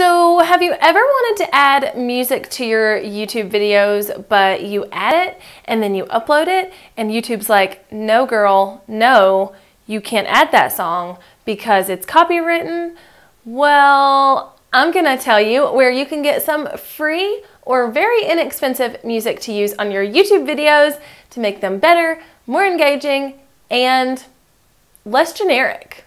So, have you ever wanted to add music to your YouTube videos, but you add it and then you upload it, and YouTube's like, no, girl, no, you can't add that song because it's copywritten? Well, I'm gonna tell you where you can get some free or very inexpensive music to use on your YouTube videos to make them better, more engaging, and less generic.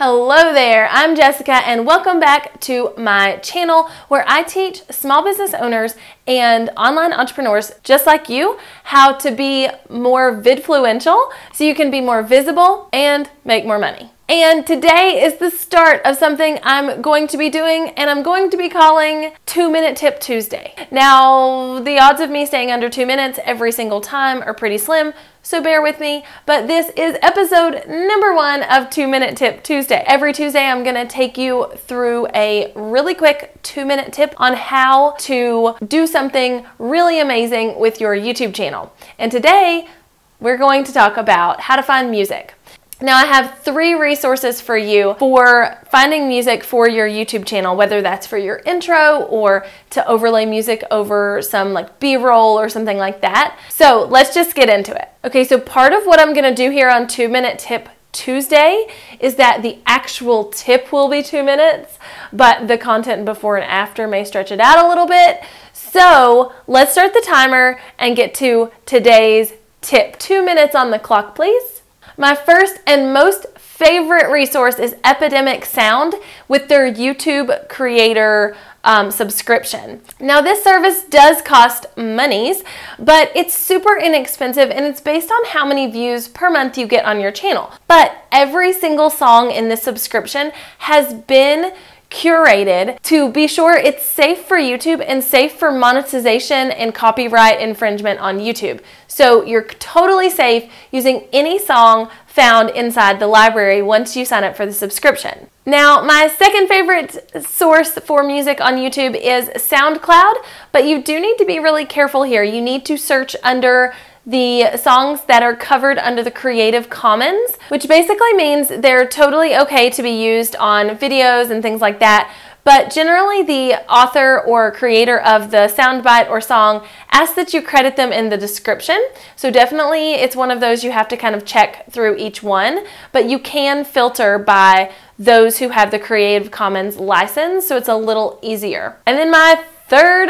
Hello there, I'm Jessica and welcome back to my channel where I teach small business owners and online entrepreneurs just like you how to be more vidfluential so you can be more visible and make more money. And today is the start of something I'm going to be doing and I'm going to be calling Two Minute Tip Tuesday. Now, the odds of me staying under two minutes every single time are pretty slim, so bear with me. But this is episode number one of Two Minute Tip Tuesday. Every Tuesday, I'm gonna take you through a really quick two minute tip on how to do something really amazing with your YouTube channel. And today, we're going to talk about how to find music. Now I have three resources for you for finding music for your YouTube channel, whether that's for your intro or to overlay music over some like B-roll or something like that. So let's just get into it. Okay, so part of what I'm gonna do here on Two Minute Tip Tuesday is that the actual tip will be two minutes, but the content before and after may stretch it out a little bit. So let's start the timer and get to today's tip. Two minutes on the clock, please. My first and most favorite resource is Epidemic Sound with their YouTube creator um, subscription. Now, this service does cost monies, but it's super inexpensive and it's based on how many views per month you get on your channel. But every single song in this subscription has been curated to be sure it's safe for YouTube and safe for monetization and copyright infringement on YouTube. So you're totally safe using any song found inside the library once you sign up for the subscription. Now, my second favorite source for music on YouTube is SoundCloud, but you do need to be really careful here. You need to search under the songs that are covered under the Creative Commons, which basically means they're totally okay to be used on videos and things like that. But generally, the author or creator of the soundbite or song asks that you credit them in the description. So, definitely, it's one of those you have to kind of check through each one. But you can filter by those who have the Creative Commons license, so it's a little easier. And then, my third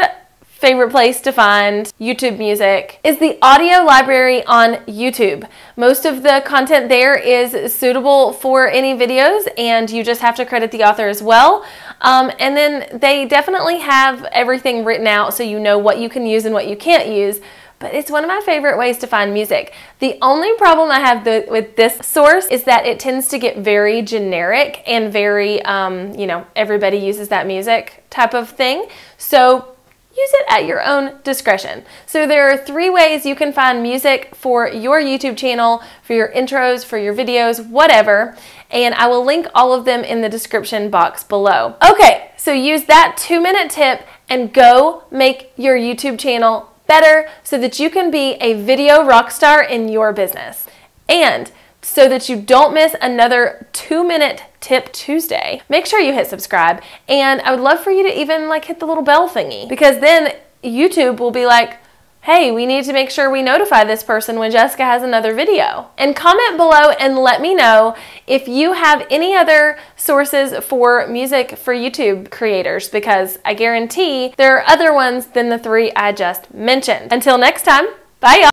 favorite place to find YouTube music is the audio library on YouTube. Most of the content there is suitable for any videos and you just have to credit the author as well. Um, and then they definitely have everything written out so you know what you can use and what you can't use but it's one of my favorite ways to find music. The only problem I have the, with this source is that it tends to get very generic and very, um, you know, everybody uses that music type of thing. So use it at your own discretion. So there are three ways you can find music for your YouTube channel, for your intros, for your videos, whatever. And I will link all of them in the description box below. Okay, so use that two minute tip and go make your YouTube channel better so that you can be a video rock star in your business. And so that you don't miss another two minute tip Tuesday, make sure you hit subscribe. And I would love for you to even like hit the little bell thingy because then YouTube will be like, hey, we need to make sure we notify this person when Jessica has another video. And comment below and let me know if you have any other sources for music for YouTube creators because I guarantee there are other ones than the three I just mentioned. Until next time, bye y'all.